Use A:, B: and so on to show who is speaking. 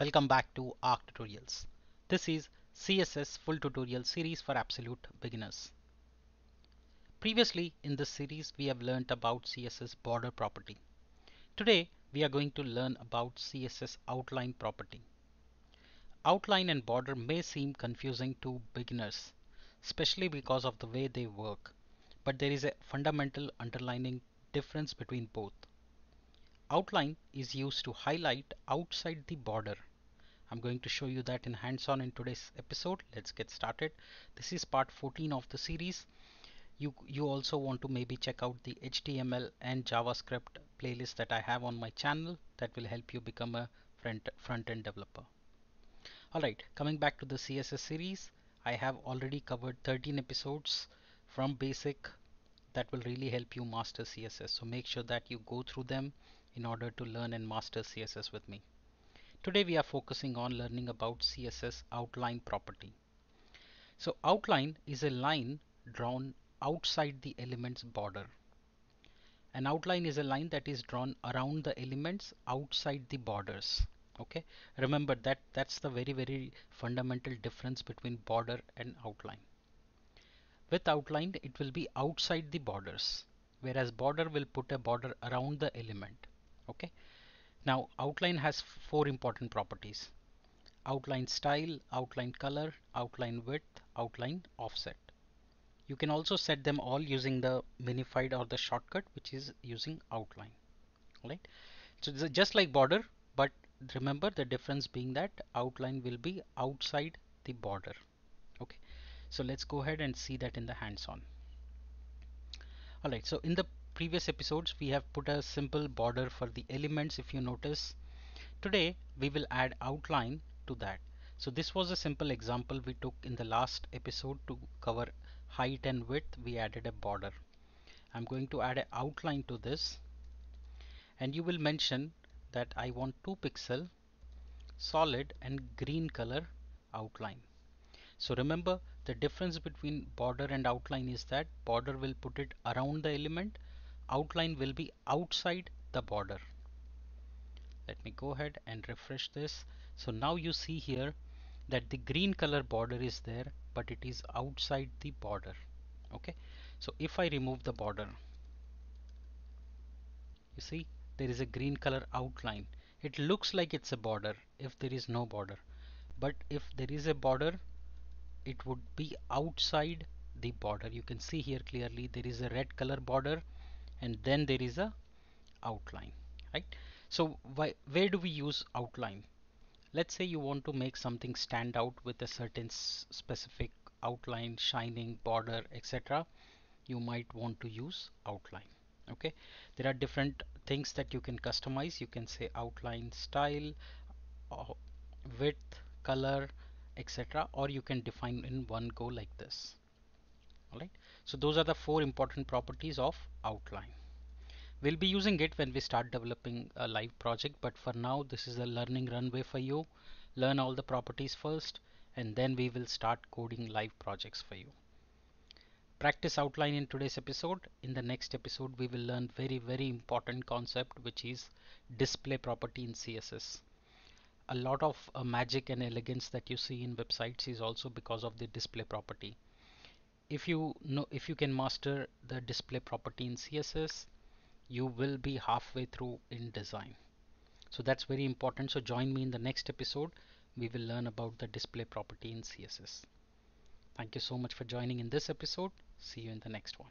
A: Welcome back to ARC Tutorials. This is CSS full tutorial series for absolute beginners. Previously in this series we have learnt about CSS border property. Today we are going to learn about CSS outline property. Outline and border may seem confusing to beginners, especially because of the way they work, but there is a fundamental underlining difference between both. Outline is used to highlight outside the border. I'm going to show you that in hands-on in today's episode. Let's get started. This is part 14 of the series. You, you also want to maybe check out the HTML and JavaScript playlist that I have on my channel that will help you become a front, front-end developer. Alright, coming back to the CSS series, I have already covered 13 episodes from basic that will really help you master CSS. So make sure that you go through them in order to learn and master CSS with me. Today we are focusing on learning about CSS outline property. So outline is a line drawn outside the element's border. An outline is a line that is drawn around the elements outside the borders. Okay, remember that that's the very very fundamental difference between border and outline. With outline it will be outside the borders whereas border will put a border around the element okay. Now outline has four important properties. Outline style outline color outline width outline offset. You can also set them all using the minified or the shortcut which is using outline. Right so just like border but remember the difference being that outline will be outside the border. Okay? So let's go ahead and see that in the hands-on. Alright so in the previous episodes we have put a simple border for the elements if you notice. Today we will add outline to that. So this was a simple example we took in the last episode to cover height and width. We added a border. I'm going to add an outline to this. And you will mention that I want 2 pixel solid and green color outline. So remember the difference between border and outline is that border will put it around the element outline will be outside the border. Let me go ahead and refresh this. So now you see here that the green color border is there but it is outside the border. Okay? So if I remove the border you see there is a green color outline. It looks like it's a border if there is no border. But if there is a border it would be outside the border. You can see here clearly there is a red color border and then there is a outline right? So why where do we use outline? Let's say you want to make something stand out with a certain specific outline shining border etc you might want to use outline okay? There are different things that you can customize. You can say outline style uh, width color etc or you can define in one go like this alright so those are the four important properties of outline We'll be using it when we start developing a live project but for now this is a learning runway for you. Learn all the properties first and then we will start coding live projects for you. Practice outline in today's episode. In the next episode we will learn very very important concept which is display property in CSS. A lot of uh, magic and elegance that you see in websites is also because of the display property. If you know if you can master the display property in CSS you will be halfway through in design. So that's very important. So join me in the next episode. We will learn about the display property in css thank you so much for joining in this episode. See you in the next one